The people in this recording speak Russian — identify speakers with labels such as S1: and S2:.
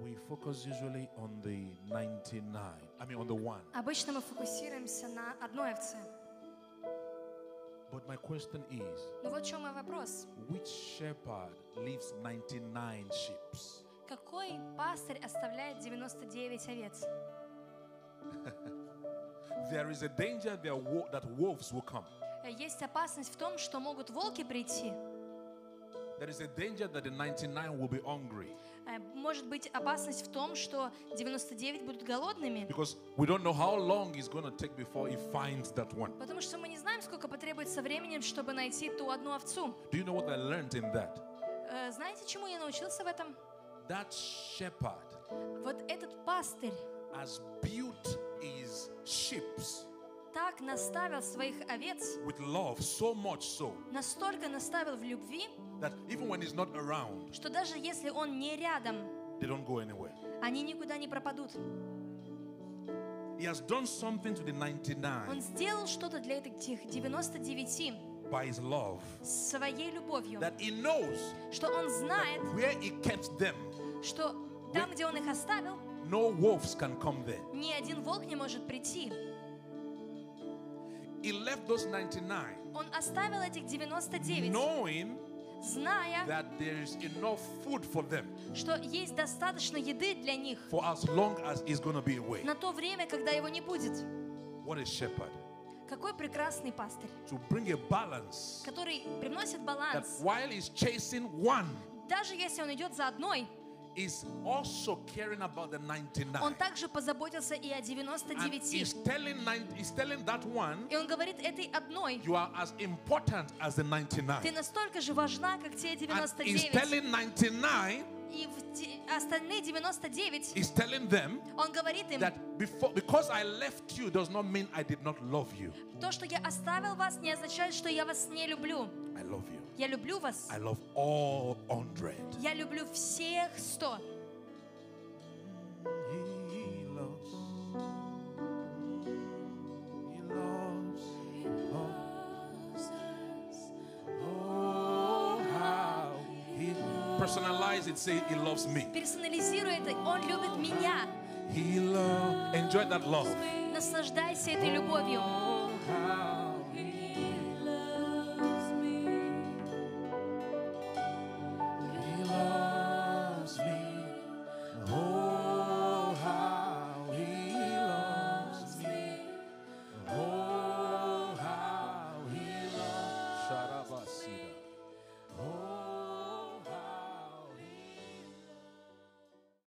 S1: We focus usually on the 99, I mean on the one.
S2: Обычно мы фокусируемся на одной овце.
S1: But my question is
S2: Но вот в чем мой вопрос.
S1: which shepherd leaves 99 sheep?
S2: Какой пастырь оставляет 99 овец?
S1: There is a danger that wolves will come.
S2: Э, Есть опасность в том, что могут волки прийти.
S1: There is a danger that the 99 will be hungry
S2: Э, Может быть опасность в том, что 99 будут голодными,
S1: because we don't know how long it's going to take before he finds that one.
S2: потому что мы не знаем, сколько потребуется времени, чтобы найти ту одну овцу.
S1: Do you know what I learned in that?
S2: Э, Знаете, чему я научился в этом?
S1: That shepherd
S2: Вот этот пастырь
S1: has built his sheep
S2: так наставил своих овец,
S1: with love, so much so
S2: настолько наставил в любви,
S1: that even when he's not around,
S2: что даже если он не рядом,
S1: they don't go anywhere.
S2: они никуда не пропадут.
S1: He has done something to the
S2: Он
S1: 99
S2: сделал что-то для этих 99
S1: by his love
S2: своей любовью,
S1: that he knows
S2: что он знает,
S1: where he kept them,
S2: что там, где он их оставил,
S1: no wolves can come there.
S2: ни один волк не может прийти.
S1: He left those 99
S2: Он оставил этих 99,
S1: knowing
S2: зная,
S1: that there is enough food for them
S2: что есть достаточно еды для них
S1: for as long as he's going to be away.
S2: на то время, когда его не будет.
S1: What a shepherd.
S2: Какой прекрасный пастырь,
S1: To bring a balance
S2: который приносит
S1: that
S2: баланс.
S1: while he's chasing one,
S2: Даже если он идет за одной,
S1: is also caring about the
S2: он
S1: 99.
S2: также позаботился и о
S1: And
S2: 99.
S1: he's telling,
S2: И он говорит этой одной,
S1: you are as important as the
S2: ты
S1: 99.
S2: настолько же важна, как те
S1: And he's
S2: 99.
S1: telling 99,
S2: И остальные 99,
S1: he's telling them
S2: он говорит им,
S1: that before, because I left you does not mean I did not love you.
S2: То, что я оставил вас, не означает, что я вас не люблю.
S1: I love you.
S2: Я люблю вас.
S1: I love all 100.
S2: Я люблю всех
S1: 100. Personalize it. Say he loves me.
S2: Персонализируй это. Он любит меня.
S1: He love. Enjoy that love.
S2: Наслаждайся этой любовью.
S1: Oh,